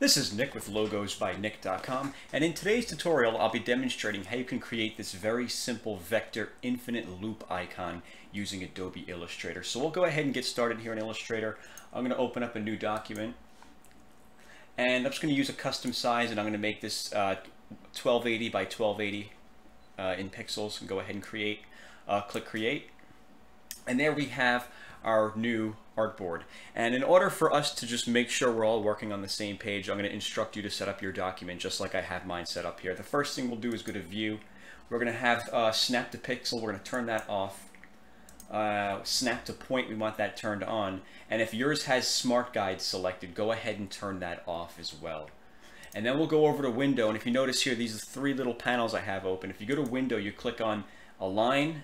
This is Nick with Logos by Nick.com, and in today's tutorial I'll be demonstrating how you can create this very simple vector infinite loop icon using Adobe Illustrator. So we'll go ahead and get started here in Illustrator. I'm going to open up a new document and I'm just going to use a custom size and I'm going to make this uh, 1280 by 1280 uh, in pixels and go ahead and create. Uh, click create and there we have our new artboard. And in order for us to just make sure we're all working on the same page, I'm going to instruct you to set up your document just like I have mine set up here. The first thing we'll do is go to View. We're going to have uh, Snap to Pixel. We're going to turn that off. Uh, snap to Point, we want that turned on. And if yours has Smart Guide selected, go ahead and turn that off as well. And then we'll go over to Window. And if you notice here, these are three little panels I have open. If you go to Window, you click on Align,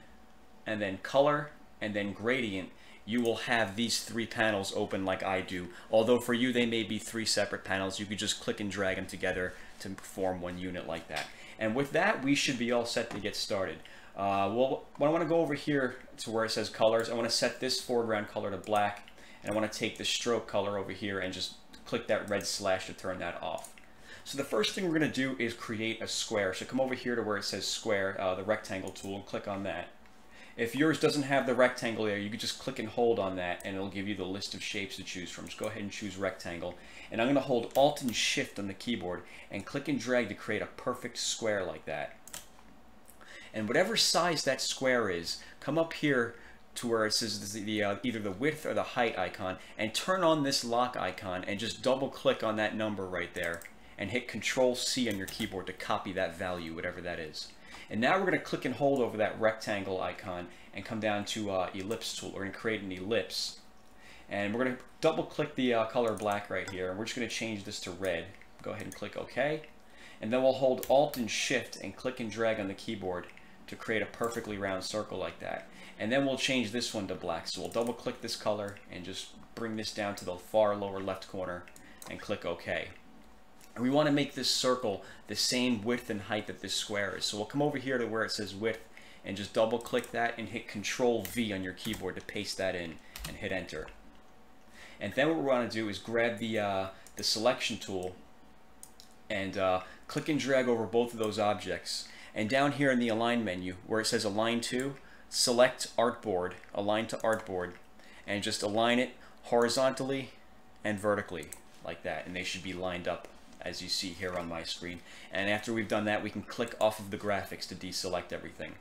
and then Color, and then Gradient you will have these three panels open like I do. Although for you they may be three separate panels, you could just click and drag them together to form one unit like that. And with that, we should be all set to get started. Uh, well, I want to go over here to where it says colors, I want to set this foreground color to black, and I want to take the stroke color over here and just click that red slash to turn that off. So the first thing we're going to do is create a square. So come over here to where it says square, uh, the rectangle tool, and click on that. If yours doesn't have the rectangle there, you can just click and hold on that and it'll give you the list of shapes to choose from. Just go ahead and choose rectangle. And I'm going to hold Alt and Shift on the keyboard and click and drag to create a perfect square like that. And whatever size that square is, come up here to where it says the, the uh, either the width or the height icon and turn on this lock icon and just double click on that number right there and hit Control C on your keyboard to copy that value, whatever that is. And now we're going to click and hold over that rectangle icon and come down to uh, ellipse tool. We're going to create an ellipse. And we're going to double click the uh, color black right here. And we're just going to change this to red. Go ahead and click OK. And then we'll hold Alt and Shift and click and drag on the keyboard to create a perfectly round circle like that. And then we'll change this one to black. So we'll double click this color and just bring this down to the far lower left corner and click OK. And we want to make this circle the same width and height that this square is. So we'll come over here to where it says width and just double click that and hit Control V on your keyboard to paste that in and hit enter. And then what we want to do is grab the, uh, the selection tool and uh, click and drag over both of those objects. And down here in the align menu where it says align to, select artboard, align to artboard, and just align it horizontally and vertically like that. And they should be lined up as you see here on my screen. And after we've done that, we can click off of the graphics to deselect everything.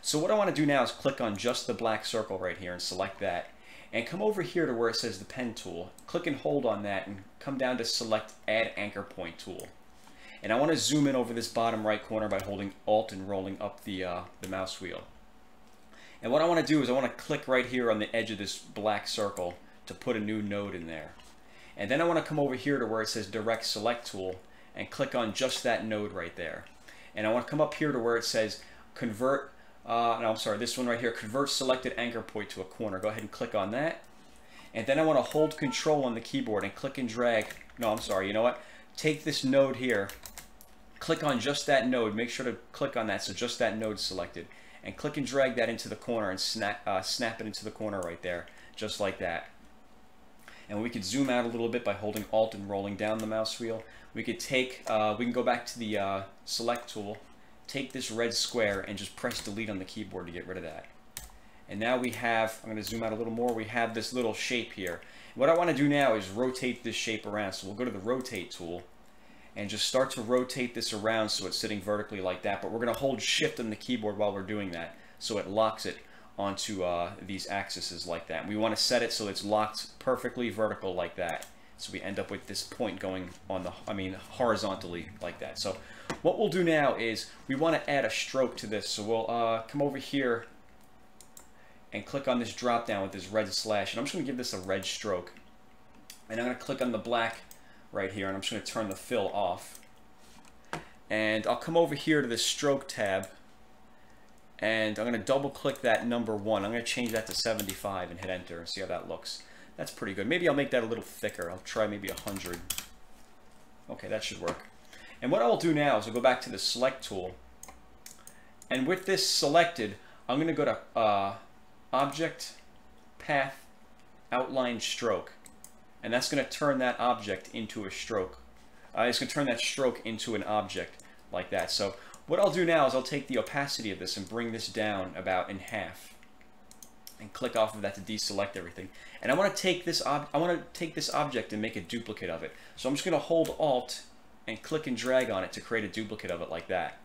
So what I want to do now is click on just the black circle right here and select that. And come over here to where it says the pen tool. Click and hold on that and come down to select add anchor point tool. And I want to zoom in over this bottom right corner by holding Alt and rolling up the, uh, the mouse wheel. And what I want to do is I want to click right here on the edge of this black circle to put a new node in there. And then I want to come over here to where it says direct select tool and click on just that node right there. And I want to come up here to where it says convert, uh, no, I'm sorry, this one right here, convert selected anchor point to a corner. Go ahead and click on that. And then I want to hold control on the keyboard and click and drag. No, I'm sorry, you know what? Take this node here, click on just that node. Make sure to click on that so just that node selected. And click and drag that into the corner and snap, uh, snap it into the corner right there, just like that. And we could zoom out a little bit by holding Alt and rolling down the mouse wheel. We could take, uh, we can go back to the uh, select tool, take this red square and just press delete on the keyboard to get rid of that. And now we have, I'm going to zoom out a little more, we have this little shape here. What I want to do now is rotate this shape around. So we'll go to the rotate tool and just start to rotate this around so it's sitting vertically like that. But we're going to hold shift on the keyboard while we're doing that so it locks it onto uh, these axes like that. We want to set it so it's locked perfectly vertical like that. So we end up with this point going on the, I mean, horizontally like that. So what we'll do now is we want to add a stroke to this. So we'll uh, come over here and click on this drop down with this red slash. And I'm just going to give this a red stroke. And I'm going to click on the black right here and I'm just going to turn the fill off. And I'll come over here to the stroke tab and I'm going to double click that number one. I'm going to change that to 75 and hit enter and see how that looks. That's pretty good. Maybe I'll make that a little thicker. I'll try maybe 100. Okay, that should work. And what I'll do now is I'll go back to the select tool. And with this selected, I'm going to go to uh, object, path, outline stroke. And that's going to turn that object into a stroke uh, it's going to turn that stroke into an object like that. So what I'll do now is I'll take the opacity of this and bring this down about in half and click off of that to deselect everything. And I want to take this I want to take this object and make a duplicate of it. So I'm just going to hold Alt and click and drag on it to create a duplicate of it like that.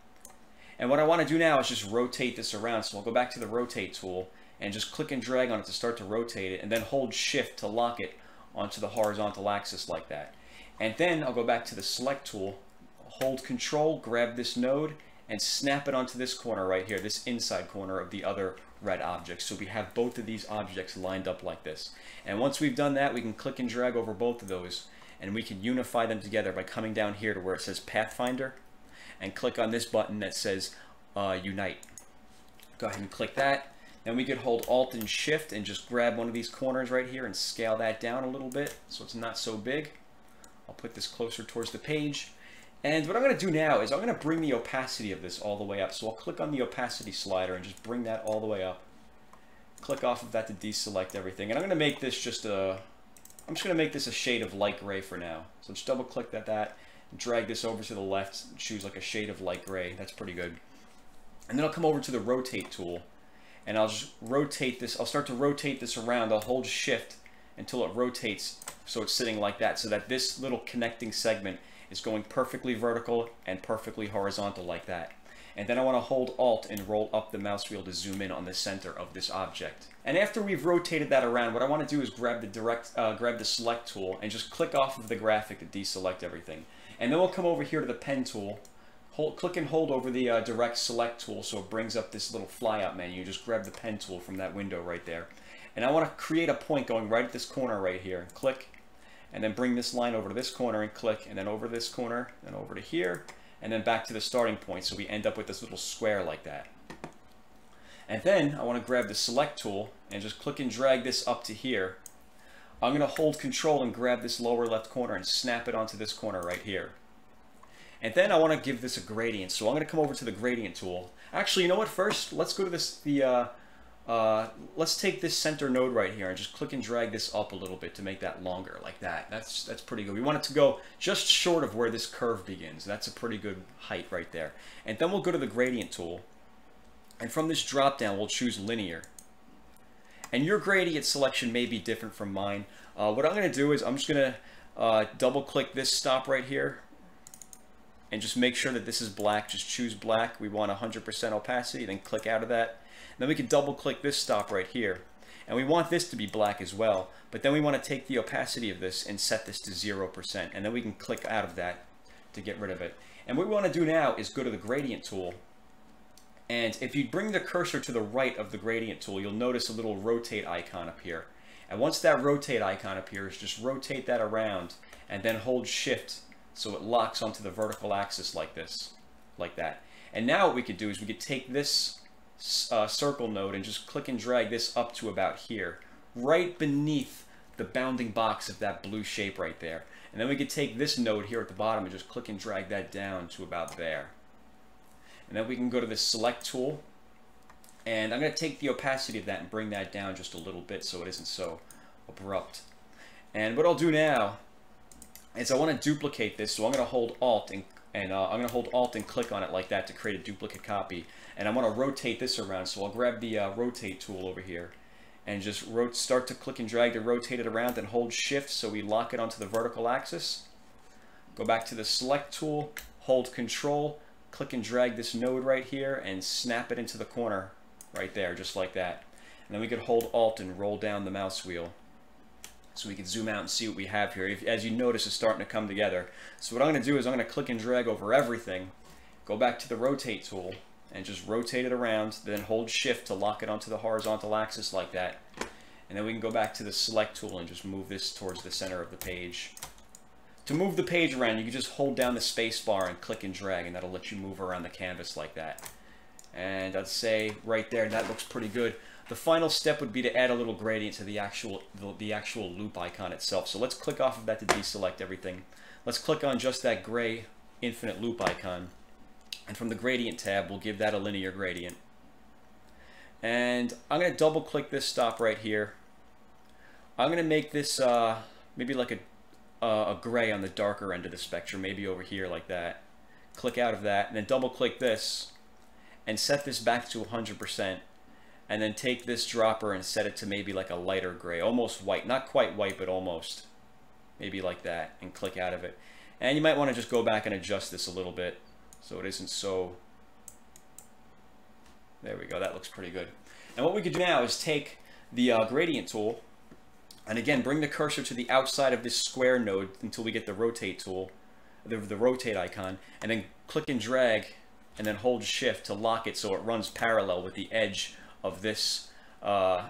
And what I want to do now is just rotate this around. So I'll go back to the rotate tool and just click and drag on it to start to rotate it and then hold shift to lock it onto the horizontal axis like that. And then I'll go back to the select tool, hold control, grab this node and snap it onto this corner right here, this inside corner of the other red object. So we have both of these objects lined up like this. And once we've done that, we can click and drag over both of those and we can unify them together by coming down here to where it says Pathfinder and click on this button that says uh, Unite. Go ahead and click that. Then we could hold Alt and Shift and just grab one of these corners right here and scale that down a little bit so it's not so big. I'll put this closer towards the page. And what I'm going to do now is I'm going to bring the opacity of this all the way up. So I'll click on the opacity slider and just bring that all the way up. Click off of that to deselect everything. And I'm going to make this just a, I'm just going to make this a shade of light gray for now. So just double click that, that, drag this over to the left, choose like a shade of light gray. That's pretty good. And then I'll come over to the rotate tool and I'll just rotate this. I'll start to rotate this around. I'll hold shift until it rotates so it's sitting like that so that this little connecting segment is going perfectly vertical and perfectly horizontal like that. And then I want to hold Alt and roll up the mouse wheel to zoom in on the center of this object. And after we've rotated that around, what I want to do is grab the direct, uh, grab the select tool and just click off of the graphic to deselect everything. And then we'll come over here to the pen tool, hold, click and hold over the uh, direct select tool so it brings up this little flyout menu. Just grab the pen tool from that window right there. And I want to create a point going right at this corner right here. Click, and then bring this line over to this corner and click, and then over this corner, and over to here, and then back to the starting point. So we end up with this little square like that. And then I want to grab the select tool and just click and drag this up to here. I'm going to hold control and grab this lower left corner and snap it onto this corner right here. And then I want to give this a gradient. So I'm going to come over to the gradient tool. Actually, you know what? First, let's go to this the uh, uh, let's take this center node right here and just click and drag this up a little bit to make that longer, like that. That's, that's pretty good. We want it to go just short of where this curve begins. That's a pretty good height right there. And then we'll go to the gradient tool. And from this drop down, we'll choose linear. And your gradient selection may be different from mine. Uh, what I'm going to do is I'm just going to uh, double click this stop right here and just make sure that this is black. Just choose black. We want 100% opacity, then click out of that then we can double click this stop right here. And we want this to be black as well, but then we want to take the opacity of this and set this to 0%, and then we can click out of that to get rid of it. And what we want to do now is go to the gradient tool, and if you bring the cursor to the right of the gradient tool, you'll notice a little rotate icon here. And once that rotate icon appears, just rotate that around and then hold shift so it locks onto the vertical axis like this, like that. And now what we could do is we could take this uh, circle node and just click and drag this up to about here, right beneath the bounding box of that blue shape right there. And then we could take this node here at the bottom and just click and drag that down to about there. And then we can go to the select tool and I'm going to take the opacity of that and bring that down just a little bit so it isn't so abrupt. And what I'll do now is I want to duplicate this, so I'm going to hold Alt and and uh, I'm going to hold Alt and click on it like that to create a duplicate copy. And I want to rotate this around, so I'll grab the uh, rotate tool over here and just start to click and drag to rotate it around and hold shift so we lock it onto the vertical axis. Go back to the select tool, hold control, click and drag this node right here and snap it into the corner right there, just like that. And then we could hold Alt and roll down the mouse wheel so we can zoom out and see what we have here. If, as you notice, it's starting to come together. So what I'm going to do is I'm going to click and drag over everything, go back to the rotate tool, and just rotate it around, then hold shift to lock it onto the horizontal axis like that. And then we can go back to the select tool and just move this towards the center of the page. To move the page around, you can just hold down the space bar and click and drag, and that'll let you move around the canvas like that. And I'd say right there, that looks pretty good. The final step would be to add a little gradient to the actual the, the actual loop icon itself. So let's click off of that to deselect everything. Let's click on just that gray infinite loop icon. And from the gradient tab, we'll give that a linear gradient. And I'm going to double click this stop right here. I'm going to make this uh, maybe like a uh, a gray on the darker end of the spectrum, maybe over here like that. Click out of that, and then double click this, and set this back to 100%, and then take this dropper and set it to maybe like a lighter gray, almost white, not quite white, but almost, maybe like that, and click out of it. And you might want to just go back and adjust this a little bit, so it isn't so, there we go, that looks pretty good. And what we could do now is take the uh, gradient tool, and again, bring the cursor to the outside of this square node until we get the rotate tool, the, the rotate icon, and then click and drag, and then hold shift to lock it so it runs parallel with the edge of this, uh,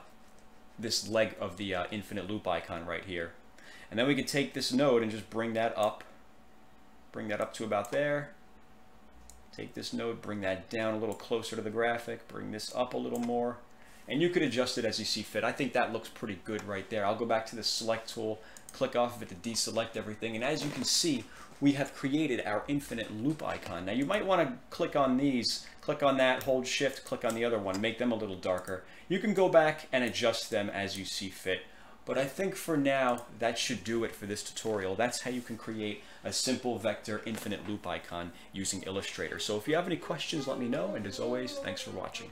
this leg of the uh, infinite loop icon right here. And then we can take this node and just bring that up, bring that up to about there. Take this node, bring that down a little closer to the graphic, bring this up a little more. And you could adjust it as you see fit. I think that looks pretty good right there. I'll go back to the select tool, click off of it to deselect everything. And as you can see, we have created our infinite loop icon. Now you might want to click on these, click on that, hold shift, click on the other one, make them a little darker. You can go back and adjust them as you see fit. But I think for now, that should do it for this tutorial. That's how you can create a simple vector infinite loop icon using Illustrator. So if you have any questions, let me know. And as always, thanks for watching.